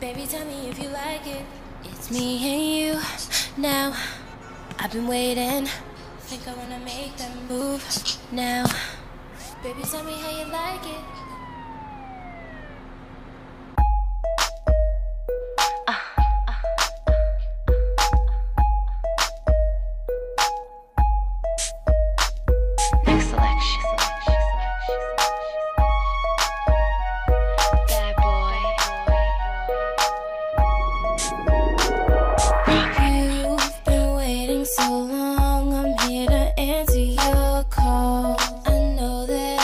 Baby, tell me if you like it. It's me and you now. I've been waiting. Think I wanna make that move now. Baby, tell me how you like it.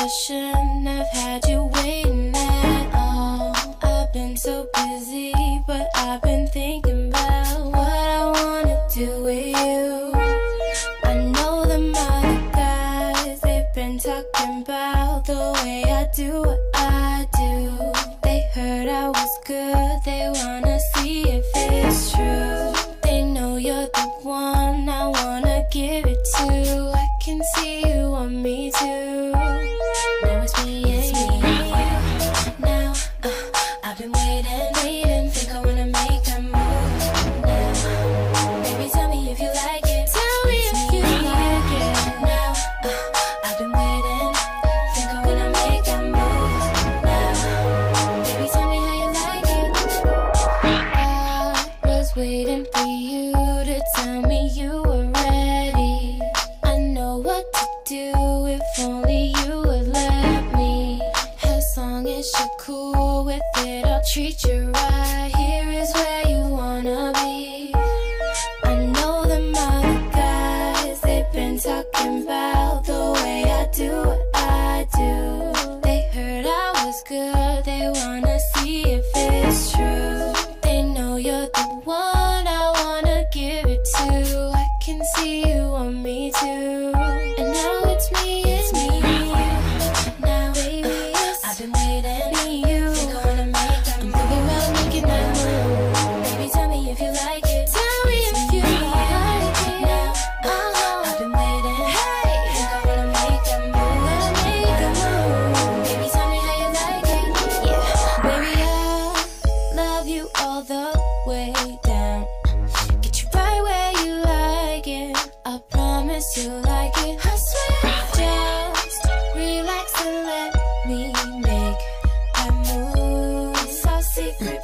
I shouldn't have had you waiting at all. I've been so busy, but I've been thinking about what I wanna do with you. I know them other guys, they've been talking about the way I do what I do. They heard I was good, they wanna waiting, waiting, long as you're cool with it, I'll treat you right. Here is where you wanna be. I know them other guys, they've been talking about the way I do what I do. They heard I was good, they wanna the way down. Get you right where you like it. I promise you like it. I swear. Just relax and let me make that move. It's our secret.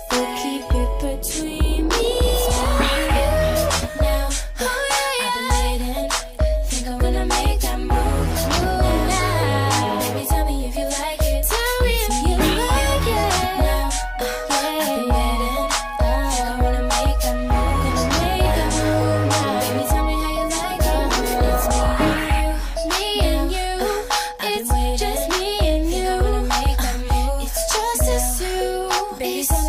baby.